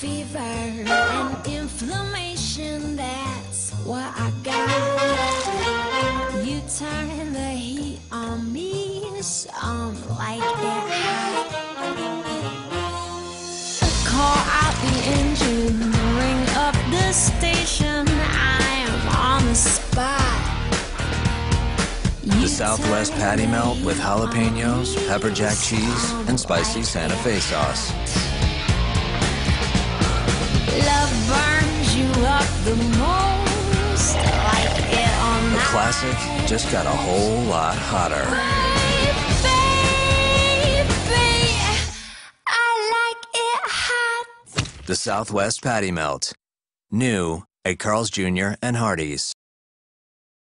fever and inflammation, that's what I got. You turn the heat on me, so I'm like that. Call out the engine, ring up the station, I am on the spot. The Southwest Patty Melt with jalapenos, pepper jack cheese, and spicy Santa Fe sauce. Classic just got a whole lot hotter. baby. Like hot. The Southwest Patty Melt. New at Carl's Jr. and Hardee's.